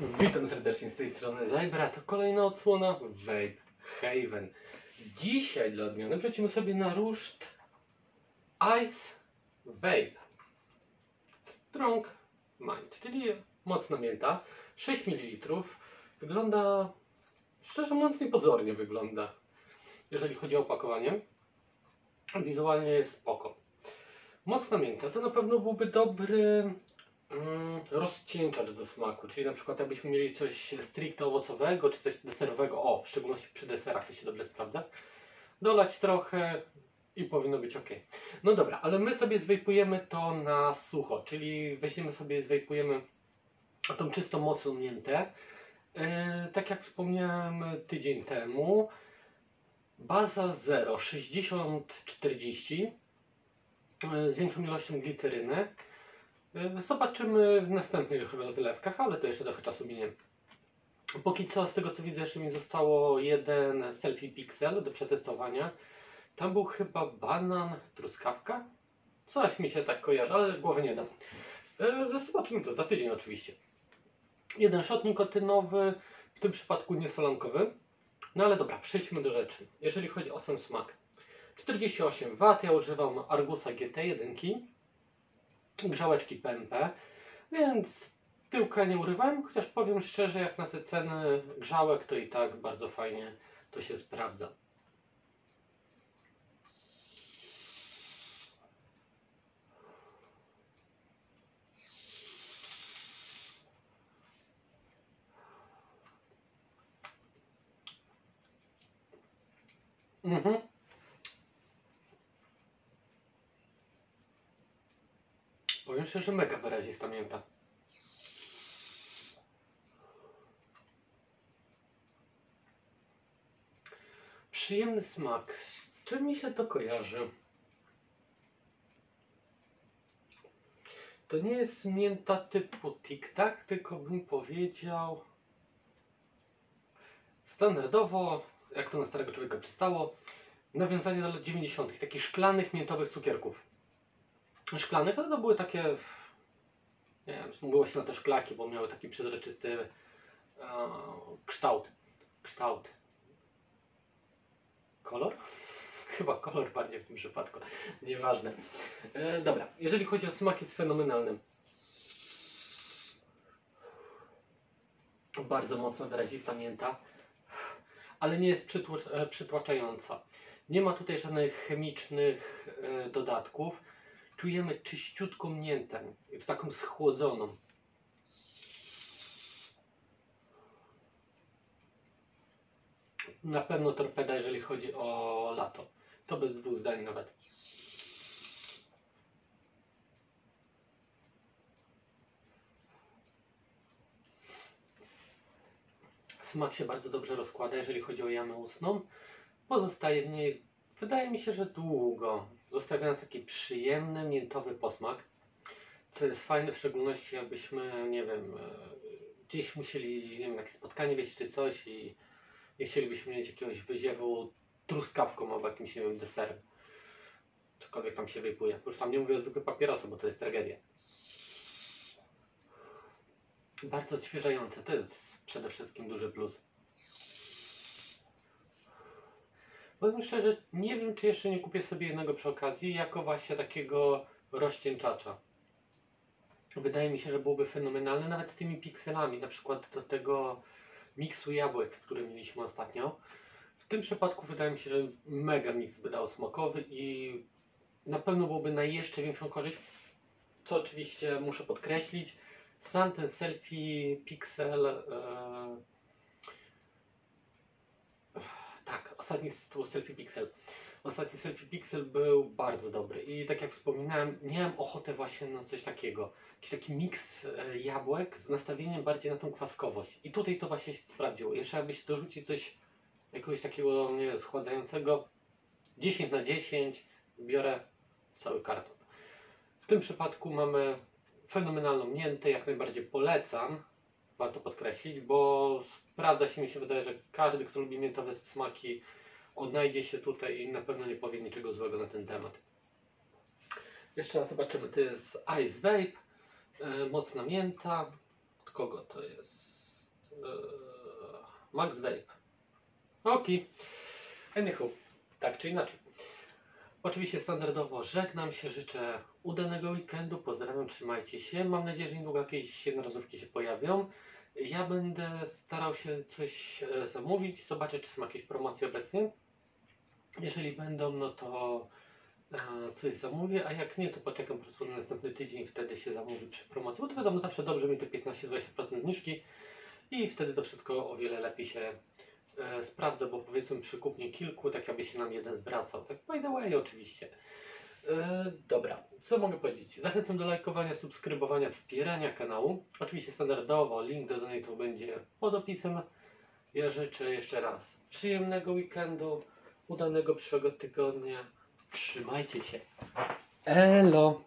Witam serdecznie z tej strony Zajbra, to kolejna odsłona Vape Haven. Dzisiaj dla odmiany wrócimy sobie na ruszt Ice Vape Strong Mind, czyli mocna mięta, 6 ml. Wygląda, szczerze mówiąc, niepozornie wygląda, jeżeli chodzi o opakowanie. Wizualnie jest spoko. Mocna mięta to na pewno byłby dobry mm, rozcieńczacz do smaku, czyli na przykład jakbyśmy mieli coś stricte owocowego, czy coś deserowego, o, w szczególności przy deserach to się dobrze sprawdza, dolać trochę i powinno być ok. No dobra, ale my sobie zwejpujemy to na sucho, czyli weźmiemy sobie, zwejpujemy tą czystą mocną miętę. Yy, tak jak wspomniałem tydzień temu, baza 0, 60-40 yy, z większą ilością gliceryny. Yy, Zobaczymy w następnych rozlewkach, ale to jeszcze trochę czasu minie. Póki co, z tego co widzę, jeszcze mi zostało jeden selfie pixel do przetestowania. Tam był chyba banan, truskawka? Coś mi się tak kojarzy, ale głowy nie dam. Yy, Zobaczymy to za tydzień oczywiście. Jeden shot nikotynowy, w tym przypadku niesolankowy. No ale dobra, przejdźmy do rzeczy. Jeżeli chodzi o sam smak. 48 W, ja używam Argusa GT1, grzałeczki PMP, więc tyłka nie urywałem, chociaż powiem szczerze, jak na te ceny grzałek, to i tak bardzo fajnie to się sprawdza. Mhm. Powiem szczerze, mega wyrazista mięta. Przyjemny smak. Z czym mi się to kojarzy? To nie jest mięta typu tic-tac, tylko bym powiedział standardowo, jak to na starego człowieka przystało, nawiązanie do lat 90., takich szklanych, miętowych cukierków. Szklanych, ale to były takie, nie wiem, mówiło się na te szklaki, bo miały taki przezroczysty e, kształt. Kształt. Kolor? Chyba kolor bardziej w tym przypadku. Nieważne. E, dobra, jeżeli chodzi o smak, jest fenomenalny. Bardzo mocno wyrazista mięta, ale nie jest przytło- e, przytłaczająca. Nie ma tutaj żadnych chemicznych e, dodatków. Czujemy czyściutką miętę, taką schłodzoną. Na pewno torpeda, jeżeli chodzi o lato. To bez dwóch zdań nawet. Smak się bardzo dobrze rozkłada, jeżeli chodzi o jamę ustną. Pozostaje w niej, wydaje mi się, że długo, zostawiając taki przyjemny, miętowy posmak. Co jest fajne, w szczególności jakbyśmy, nie wiem, e, gdzieś musieli, nie wiem, jakieś spotkanie mieć czy coś i nie chcielibyśmy mieć jakiegoś wyziewu truskawką albo jakimś, nie wiem, deserem. Cokolwiek tam się wypłuje. Już tam nie mówię o zwykłych papierosach, bo to jest tragedia. Bardzo odświeżające. To jest przede wszystkim duży plus. Powiem szczerze, nie wiem, czy jeszcze nie kupię sobie jednego przy okazji, jako właśnie takiego rozcieńczacza. Wydaje mi się, że byłoby fenomenalne, nawet z tymi pikselami, na przykład do tego miksu jabłek, który mieliśmy ostatnio. W tym przypadku wydaje mi się, że mega mix by dał smakowy i na pewno byłoby na jeszcze większą korzyść, co oczywiście muszę podkreślić. Sam ten selfie pixel. E... Tak, ostatni z tytułu selfie pixel. Ostatni selfie pixel był bardzo dobry i tak jak wspominałem, miałem ochotę właśnie na coś takiego. Jakiś taki miks e, jabłek z nastawieniem bardziej na tą kwaskowość. I tutaj to właśnie się sprawdziło. Jeszcze jakby się dorzucić coś jakiegoś takiego nie wiem, schładzającego 10 na 10 biorę cały karton. W tym przypadku mamy fenomenalną miętę, jak najbardziej polecam. Warto podkreślić, bo sprawdza się, mi się wydaje, że każdy, kto lubi miętowe smaki, odnajdzie się tutaj i na pewno nie powie niczego złego na ten temat. Jeszcze raz zobaczymy. To jest Ice Vape, e, mocna mięta. Od kogo to jest? Max Vape. Ok. Anyhow, tak czy inaczej. Oczywiście standardowo żegnam się, życzę udanego weekendu, pozdrawiam, trzymajcie się. Mam nadzieję, że niedługo jakieś jednorazówki się pojawią. Ja będę starał się coś e, zamówić, zobaczę czy są jakieś promocje obecnie. Jeżeli będą, no to e, coś zamówię, a jak nie, to poczekam po prostu na następny tydzień wtedy się zamówi przy promocji, bo to wiadomo, zawsze dobrze mi te 15-20% zniżki i wtedy to wszystko o wiele lepiej się e, sprawdza, bo powiedzmy przy kupnie kilku, tak jakby się nam jeden zwracał, tak by the way oczywiście. E, dobra, co mogę powiedzieć? Zachęcam do lajkowania, subskrybowania, wspierania kanału. Oczywiście standardowo link do donate'u będzie pod opisem. Ja życzę jeszcze raz przyjemnego weekendu, udanego przyszłego tygodnia. Trzymajcie się. Elo!